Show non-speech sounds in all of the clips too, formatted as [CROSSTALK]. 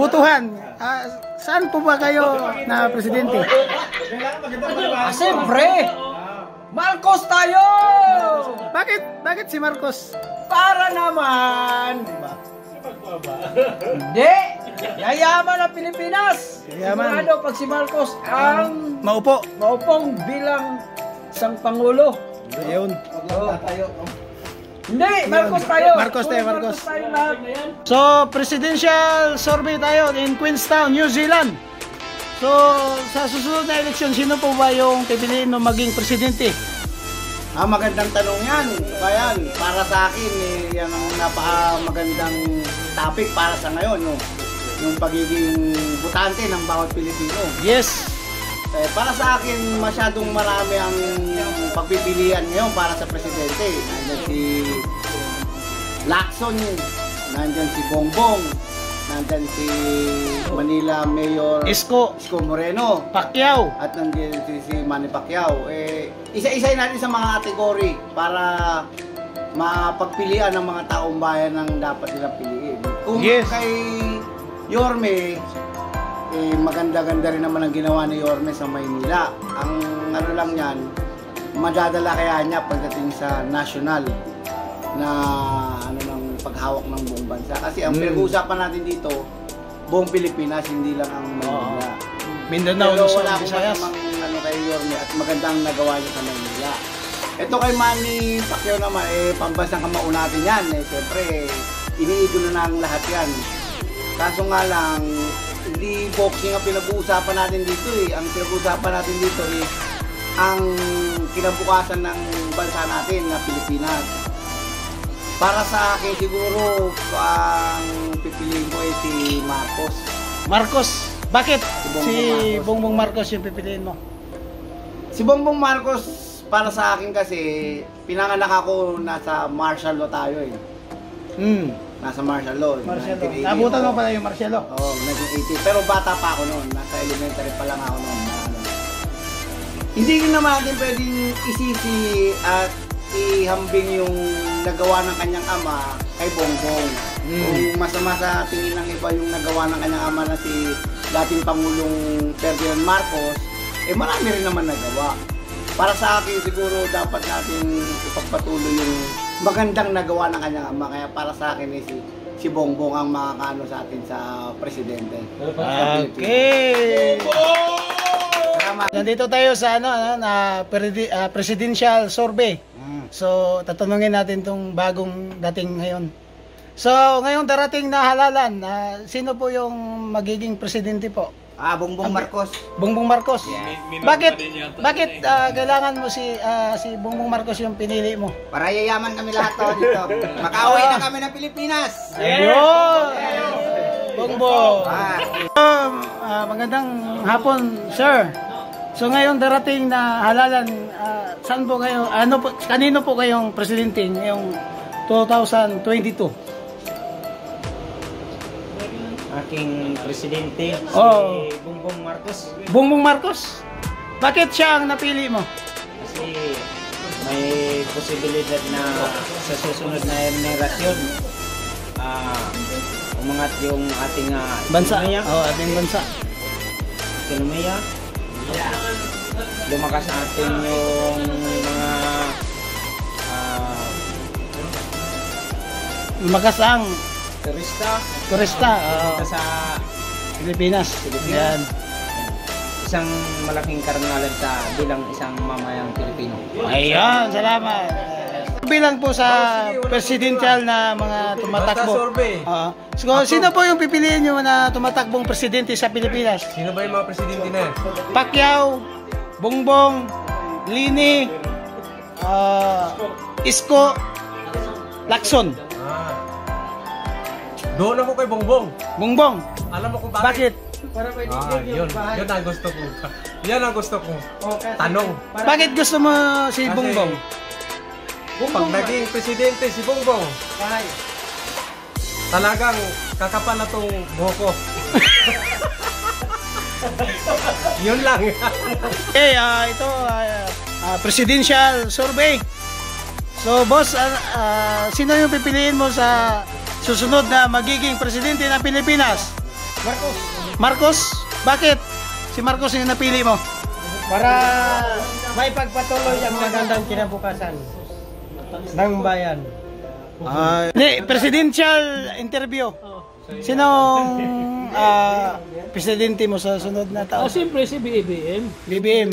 butuhan, ah, saan po ba kayo na presidente? Ah, siyempre! Marcos tayo! Bakit? Bakit si Marcos? Para naman! Hindi! Yayaman ang Pilipinas! Yayaman. Sigurado pag si Marcos ang Maupo. maupong bilang isang Pangulo. Ayun. Hindi! Marcos tayo! Marcos tayo, Puro Marcos. tayo lahat. So, presidential survey tayo in Queenstown, New Zealand. So, sa susunod na eleksyon, sino po ba yung pipiliin mo maging presidente? Ah, magandang tanong yan. Bayan, para sa akin, eh, yan ang napaka magandang topic para sa ngayon. No? Yung pagiging butante ng bawat Pilipino. Yes. Eh, para sa akin, masyadong marami ang pagpipilian ngayon para sa presidente. Nandiyan si Lacson, nandiyan si Bongbong, nandiyan si Manila Mayor Isko, Isko Moreno, Pacquiao. at nandiyan si, si Manny Pacquiao. Eh, isa-isayin natin sa mga kategory para mapagpilian ng mga taong bayan ng dapat nilang piliin. Kung Yes. kay Yorme, eh, maganda-ganda rin naman ang ginawa ni Yorme sa Maynila. Ang ano lang yan, madadala kaya niya pagdating sa national na ano ng paghawak ng buong bansa. Kasi ang Mm. pinag-uusapan natin dito, buong Pilipinas, hindi lang ang Maynila. Mindanao, Pero wala akong masamang ano kay Yorme at magandang nagawa niya sa Manila. Ito kay Manny Pacquiao naman, eh, pambansang kamao natin yan. Eh, siyempre, iniidolo na ang lahat yan. Kaso nga lang, hindi boxing ang pinag-uusapan natin dito eh. Ang pinag-uusapan natin dito is ang kinabukasan ng bansa natin na Pilipinas. Para sa akin siguro ang pipiliin ko ay si Marcos. Marcos. Bakit? Bongbong Si Marcos. Bongbong Marcos yung pipiliin mo. Si Bongbong Marcos, para sa akin kasi, pinanganak ako nasa martial law tayo eh. Hmm. Nasa martial law. Marcelo. 1980 Nabutan mo pala yung Marcelo. Oo, 1980. Pero bata pa ako noon. Nasa elementary pa lang ako noon. na ano. Hindi rin naman natin pwedeng isisi at ihambing yung nagawa ng kanyang ama kay Bongbong. Mm. Kung masama sa tingin ng iba yung nagawa ng kanyang ama na si dating Pangulong Ferdinand Marcos, eh marami rin naman nagawa. Para sa akin siguro dapat natin ipagpatuloy yung magandang nagawa ng kanyang ama. Kaya para sa akin eh, si, si Bongbong ang makakaano sa atin sa presidente. Okay. Salamat. Nandito tayo sa ano, ano na ah, presidential survey. Mm. So, tatanungin natin tong bagong dating ngayon. So, ngayong darating na halalan, ah, sino po yung magiging presidente po? Ah, Bongbong Marcos. Bongbong Marcos. Bakit bakit ah, kailangan mo si ah, si Bongbong Marcos yung pinili mo? Para yayaman kami lahat to dito. [LAUGHS] Makauwi na kami ng Pilipinas. Ayun! Bongbong. Ah, Um, ah, magandang hapon, sir. So ngayon darating na halalan, ah, saan po kayo, ano po, kanino po kayong presidente ngayong 2022? Aking presidente si Oh. Bongbong Marcos Bongbong Marcos. Bakit siya ang napili mo? kasi may posibilidad na sa susunod na generasyon ah umangat yung ating ah, Bansa. ekonomiya, Oh, ating bansa. ekonomiya. lumakas natin yung mga ah, Lumakas ang turista turista ah, dito sa Pilipinas. Pilipinas. Yan. isang malaking karangalan sa bilang isang mamayang Pilipino. Ayan, salamat. Bilang po sa presidential na mga tumatakbo. Oo. so, sino po yung pipiliin nyo na tumatakbong presidente sa Pilipinas? Sino ba yung mga presidente na? Pacquiao, Bongbong, Lini, ah, Isko, Lacson. Doon ako kay Bongbong. Bongbong. Alam mo kung bakit? Bakit? Ah, yun. Yun ang gusto ko. Yan ang gusto ko. Tanong. Bakit gusto mo si Kasi- Bongbong? Pag naging presidente si Bongbong, talagang kakapal na tong buhok ko. [LAUGHS] yun lang. Okay, ah, ito ah, ah, presidential survey. So, boss, ah, ah, sino yung pipiliin mo sa susunod na magiging presidente ng Pilipinas? Marcos. Marcos? Bakit? Si Marcos yung napili mo? Para may pagpatuloy ang magandang kinabukasan ng bayan. Hindi, presidential interview. Sinong ah, presidente mo sa sunod na taon? Ah, siyempre si BBM. BBM.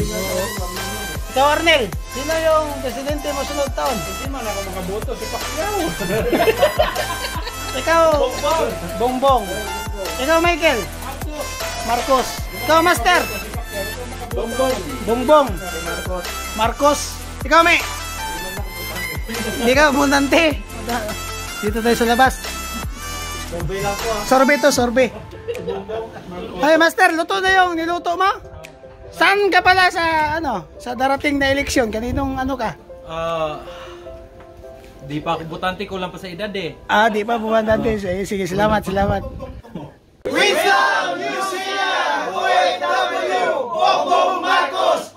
Ikaw, Arnel, sino yung presidente mo sunod taon? Hindi man ako makaboto si Pacquiao. [LAUGHS] Ikaw, Bongbong. Ikaw, Michael. Marcos. Ikaw, Master. Bongbong. Bongbong. Marcos. Ikaw, May. Hindi ka, abundante. Dito tayo sa labas. Sorbe to, sorbe. Ay, Master, luto na yung niluto mo? Saan ka pala sa, ano, sa darating na eleksyon? Kaninong ano ka? Ah, Di pa ako butante ko lang pa sa edad eh. Ah, di pa butante. Sige, sige salamat, salamat. Wisdom Museum OFW Bobo Marcos